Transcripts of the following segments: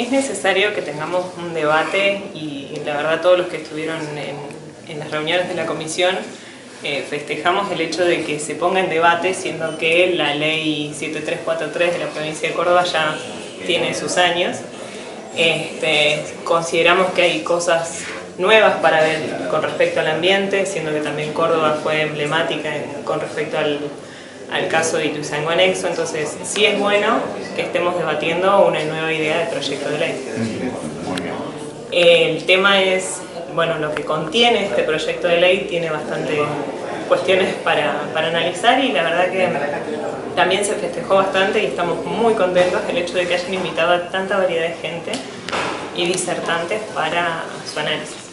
Es necesario que tengamos un debate y la verdad todos los que estuvieron en, las reuniones de la comisión eh, festejamos el hecho de que se ponga en debate, siendo que la ley 7343 de la provincia de Córdoba ya tiene sus años. Este, consideramos que hay cosas nuevas para ver con respecto al ambiente, siendo que también Córdoba fue emblemática con respecto al, al caso de Ituzaingó Anexo, entonces sí es bueno que estemos debatiendo una nueva idea de proyecto de ley. El tema es, bueno, lo que contiene este proyecto de ley tiene bastantes cuestiones para, para analizar y la verdad que también se festejó bastante y estamos muy contentos del hecho de que hayan invitado a tanta variedad de gente y disertantes para su análisis.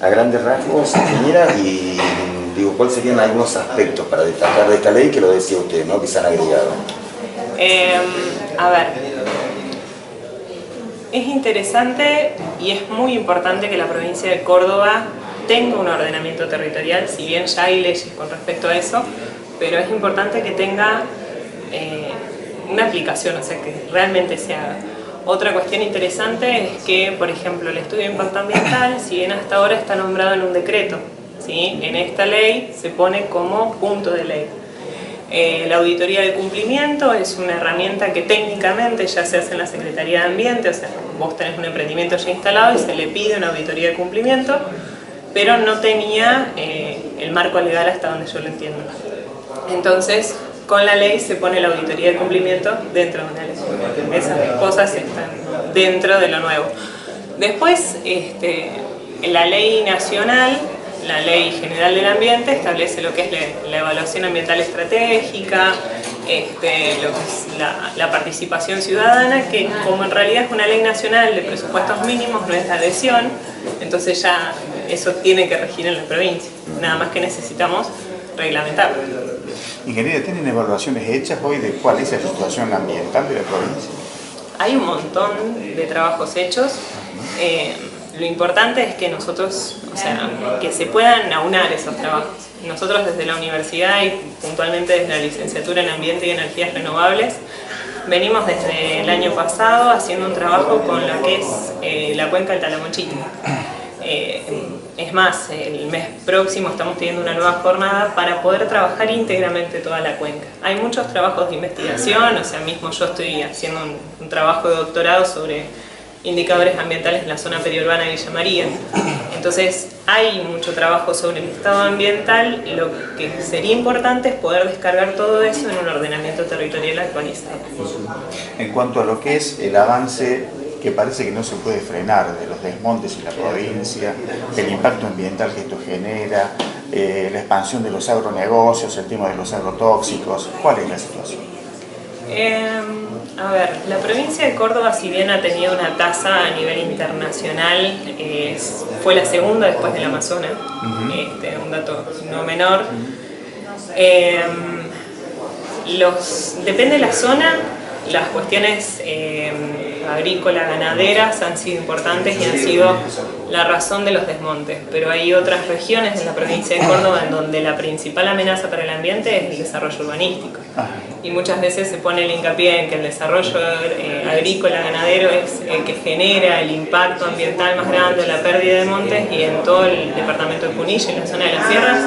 A grandes rasgos, ingeniera, y digo, ¿cuáles serían algunos aspectos para destacar de esta ley que lo decía usted, ¿no? que se han agregado? Em, a ver, es interesante y es muy importante que la provincia de Córdoba tenga un ordenamiento territorial, si bien ya hay leyes con respecto a eso, pero es importante que tenga eh, una aplicación, o sea, que realmente se haga. Otra cuestión interesante es que, por ejemplo, el estudio de impacto ambiental, si bien hasta ahora está nombrado en un decreto, ¿sí? en esta ley se pone como punto de ley. Eh, la auditoría de cumplimiento es una herramienta que técnicamente ya se hace en la Secretaría de Ambiente, o sea, vos tenés un emprendimiento ya instalado y se le pide una auditoría de cumplimiento, pero no tenía eh, el marco legal hasta donde yo lo entiendo. Entonces, con la ley se pone la auditoría de cumplimiento dentro de una ley. Esas cosas están dentro de lo nuevo. Después, este, la ley nacional, la ley general del ambiente, establece lo que es la, evaluación ambiental estratégica, este, lo que es la, la, participación ciudadana, que como en realidad es una ley nacional de presupuestos mínimos, no es la adhesión, entonces ya eso tiene que regir en la provincia. Nada más que necesitamos reglamentarlo. Ingeniera, ¿tienen evaluaciones hechas hoy de cuál es la situación ambiental de la provincia? Hay un montón de trabajos hechos. Eh, lo importante es que nosotros, o sea, que se puedan aunar esos trabajos. Nosotros desde la universidad y puntualmente desde la licenciatura en Ambiente y Energías Renovables, venimos desde el año pasado haciendo un trabajo con lo que es eh, la cuenca del Talamochita. Eh, es más, el mes próximo estamos teniendo una nueva jornada para poder trabajar íntegramente toda la cuenca. Hay muchos trabajos de investigación, o sea, mismo yo estoy haciendo un, trabajo de doctorado sobre indicadores ambientales en la zona periurbana de Villa María. Entonces, hay mucho trabajo sobre el estado ambiental, lo que sería importante es poder descargar todo eso en un ordenamiento territorial actualizado. En cuanto a lo que es el avance que parece que no se puede frenar de los desmontes en la provincia, el impacto ambiental que esto genera, eh, la expansión de los agronegocios, el tema de los agrotóxicos. ¿Cuál es la situación? Em, a ver, la provincia de Córdoba, si bien ha tenido una tasa a nivel internacional, fue la segunda después del Amazonas, este, un dato no menor. Em, los, depende de la zona, las cuestiones agrícolas, ganaderas han sido importantes y han sido la razón de los desmontes, pero hay otras regiones en la provincia de Córdoba en donde la principal amenaza para el ambiente es el desarrollo urbanístico. Y muchas veces se pone el hincapié en que el desarrollo eh, agrícola, ganadero es el que genera el impacto ambiental más grande, la pérdida de montes y en todo el departamento de Punilla, en la zona de las sierras,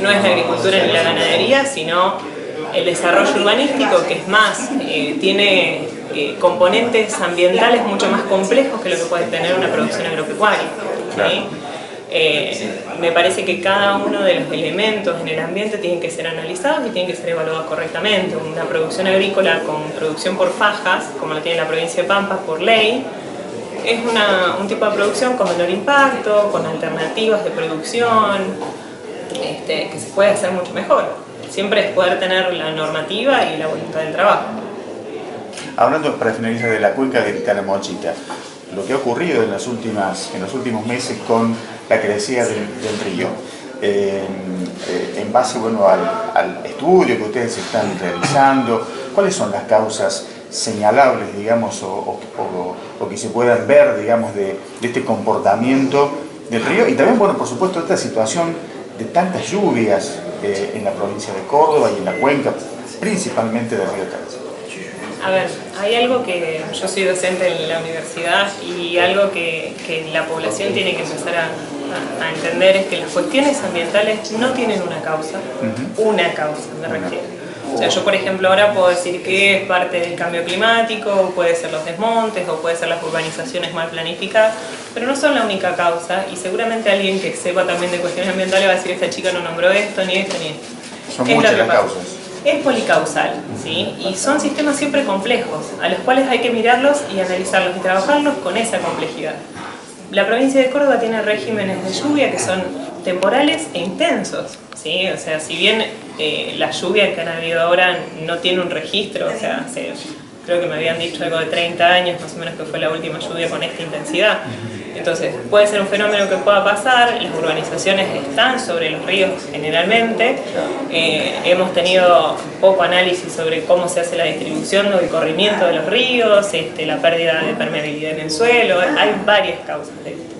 no es la agricultura ni la ganadería, sino el desarrollo urbanístico, que es más, eh, tiene eh, componentes ambientales mucho más complejos que lo que puede tener una producción agropecuaria. Eh, me parece que cada uno de los elementos en el ambiente tienen que ser analizados y tienen que ser evaluados correctamente. Una producción agrícola con producción por fajas, como la tiene la provincia de Pampas por ley, es un tipo de producción con menor impacto, con alternativas de producción, este, que se puede hacer mucho mejor siempre es poder tener la normativa y la voluntad del trabajo. Hablando para finalizar de la cuenca de Calamochita, lo que ha ocurrido en, las últimas, en los últimos meses con la crecida del, río, eh, en base bueno, al, estudio que ustedes están realizando, ¿cuáles son las causas señalables, digamos, o, que se puedan ver, digamos, de, este comportamiento del río? Y también, bueno, por supuesto, esta situación de tantas lluvias eh, en la provincia de Córdoba y en la cuenca, principalmente del río Tercero. A ver, hay algo que yo soy docente en la universidad y algo que, que la población tiene que empezar a, a, entender es que las cuestiones ambientales no tienen una causa, una causa me refiero. O sea, yo por ejemplo ahora puedo decir que es parte del cambio climático, puede ser los desmontes o puede ser las urbanizaciones mal planificadas, pero no son la única causa y seguramente alguien que sepa también de cuestiones ambientales va a decir esta chica no nombró esto, ni esto, ni esto. Son muchas las causas. Es policausal, ¿sí? Y son sistemas siempre complejos, a los cuales hay que mirarlos y analizarlos y trabajarlos con esa complejidad. La provincia de Córdoba tiene regímenes de lluvia que son temporales e intensos, ¿sí? O sea, si bien eh, la lluvia que han habido ahora no tiene un registro, o sea, creo que me habían dicho algo de 30 años más o menos que fue la última lluvia con esta intensidad. Entonces, puede ser un fenómeno que pueda pasar, las urbanizaciones están sobre los ríos generalmente, eh, hemos tenido poco análisis sobre cómo se hace la distribución o el corrimiento de los ríos, este, la pérdida de permeabilidad en el suelo, hay varias causas de esto.